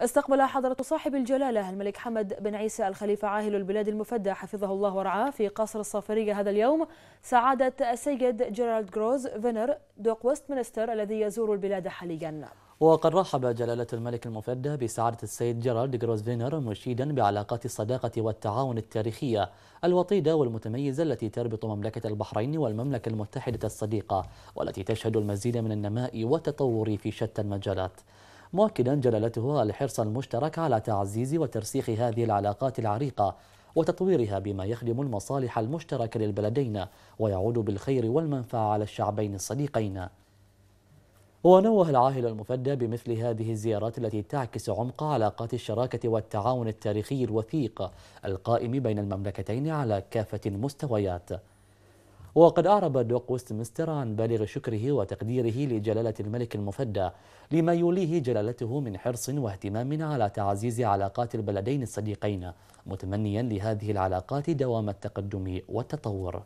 استقبل حضرة صاحب الجلالة الملك حمد بن عيسى الخليفة عاهل البلاد المفدى حفظه الله ورعاه في قصر الصافرية هذا اليوم. سعادة السيد جيرالد جروز فينر دوق ويستمنستر الذي يزور البلاد حاليا. وقد رحب جلالة الملك المفدى بسعادة السيد جيرالد جروز فينر مشيدا بعلاقات الصداقة والتعاون التاريخية الوطيدة والمتميزة التي تربط مملكة البحرين والمملكة المتحدة الصديقة والتي تشهد المزيد من النماء والتطور في شتى المجالات. مؤكدا جلالته الحرص المشترك على تعزيز وترسيخ هذه العلاقات العريقة وتطويرها بما يخدم المصالح المشتركة للبلدين ويعود بالخير والمنفعة على الشعبين الصديقين. ونوه العاهل المفدى بمثل هذه الزيارات التي تعكس عمق علاقات الشراكة والتعاون التاريخي الوثيق القائم بين المملكتين على كافة المستويات وقد أعرب دوق ويستمنستر عن بالغ شكره وتقديره لجلالة الملك المفدى لما يوليه جلالته من حرص واهتمام على تعزيز علاقات البلدين الصديقين متمنيا لهذه العلاقات دوام التقدم والتطور.